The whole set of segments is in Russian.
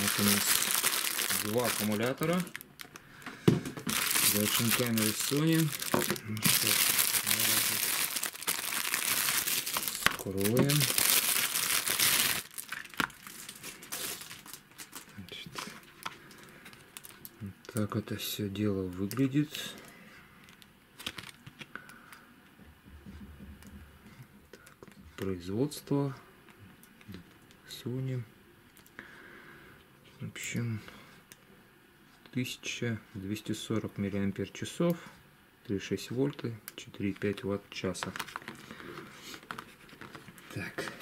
Вот у нас два аккумулятора. Дальше камеры Sony. Ну что, скроем. Значит, вот так это все дело выглядит. Так, производство Sony. В общем, 1240 миллиампер часов, 3,6 вольта, 4,5 ватт часа. Так,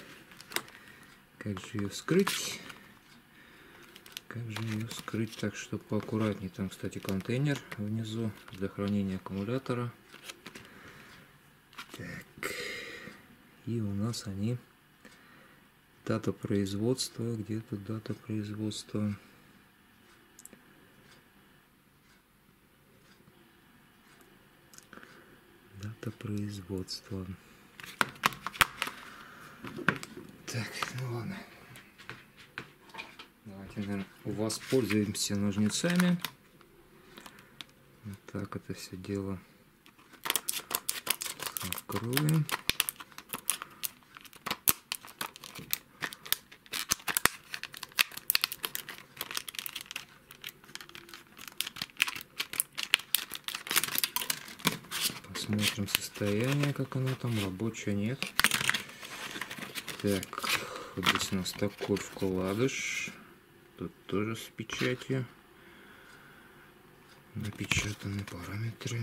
как же ее скрыть? Как же ее скрыть так, чтобы поаккуратнее? Там, кстати, контейнер внизу для хранения аккумулятора. Так, и у нас они дата производства, где тут дата производства? Дата производства. Так, ну ладно. Давайте, наверное, воспользуемся ножницами. Вот так это все дело закроем. Посмотрим состояние, как оно там, рабочее нет. Так, вот здесь у нас такой вкладыш. Тут тоже с печатью. Напечатаны параметры.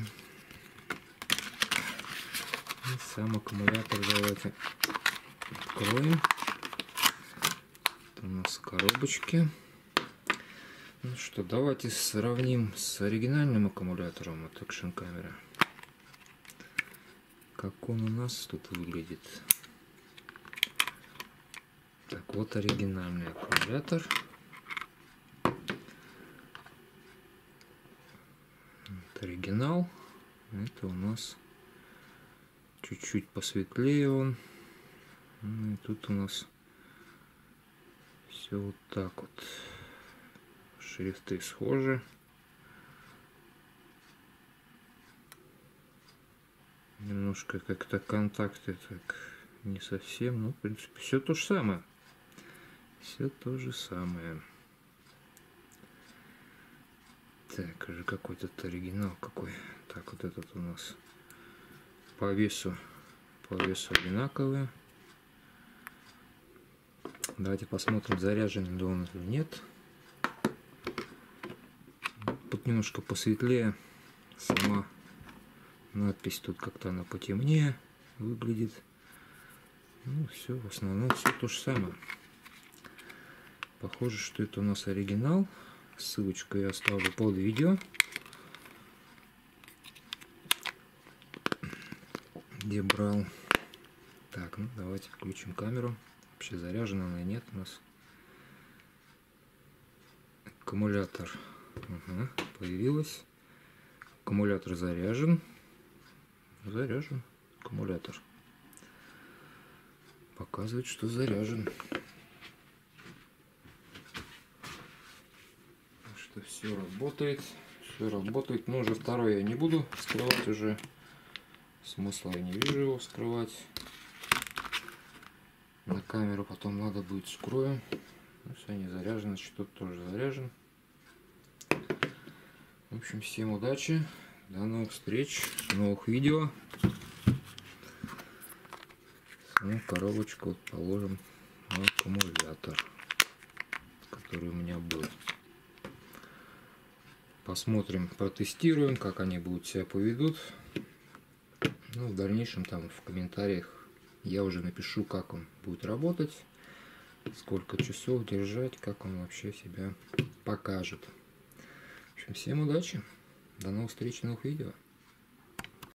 И сам аккумулятор давайте откроем. Это у нас коробочки. Ну что, давайте сравним с оригинальным аккумулятором от Action Camera как он у нас тут выглядит. Так, вот оригинальный аккумулятор. Это оригинал. Это у нас чуть-чуть посветлее он. Ну, и тут у нас все вот так вот. Шрифты схожи. Немножко как-то контакты так не совсем, ну, в принципе, все то же самое. Все то же самое. Так, же какой-то оригинал какой. Так, вот этот у нас по весу, по весу одинаковые. Давайте посмотрим, заряжен ли он или нет. Тут немножко посветлее сама Надпись тут как-то она потемнее выглядит. Ну, все, в основном все то же самое. Похоже, что это у нас оригинал. Ссылочку я оставлю под видео. Где брал. Так, ну давайте включим камеру. Вообще заряжена она нет у нас. Аккумулятор. Ага, появилась. Аккумулятор заряжен заряжен аккумулятор. Показывает, что заряжен. Что все работает. Все работает. Но уже второй я не буду скрывать уже. Смысла я не вижу его скрывать. На камеру потом надо будет скрою. Ну, все не заряжено, значит тут тоже заряжен. В общем, всем удачи. До новых встреч, новых видео. Ну, коробочку положим на аккумулятор, который у меня был. Посмотрим, протестируем, как они будут себя поведут. Ну, в дальнейшем там в комментариях я уже напишу, как он будет работать, сколько часов держать, как он вообще себя покажет. В общем, всем удачи! До новых встреч, новых видео.